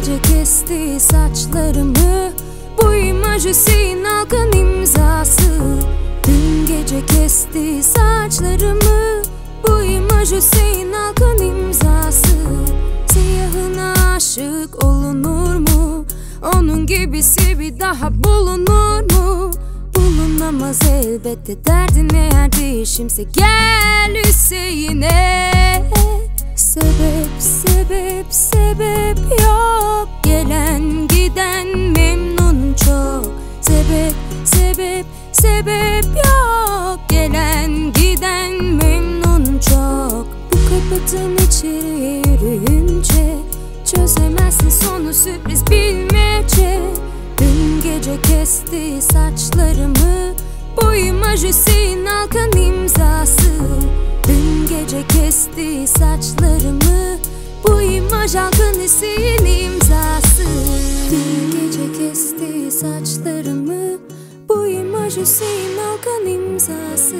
gece kesti saçlarımı. Bu imaj Hüseyin Alkan imzası. Dün gece kesti saçlarımı. Bu imaj Hüseyin Alkan imzası. Siyahına aşık olunur mu? Onun gibisi bir daha bulunur mu? Bulunamaz elbette. Derdine erdi Şimse gel Hüseyin'e. Sebep sebep sebep yok sebep yok. Gelen giden memnun çok. Bu kapıdan içeri yürüyünce Çözemezsin sonu sürpriz bilmece. Dün gece kesti saçlarımı Bu imaj Hüseyin Alkan imzası. Dün gece kesti saçlarımı Bu imaj Alkan Hüseyin imzası. Dün gece kesti saçlarımı Hüseyin Alkan imzası.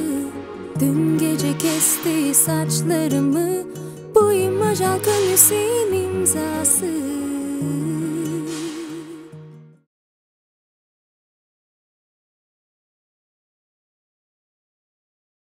Dün gece kesti saçlarımı. Bu imaj Alkan Hüseyin imzası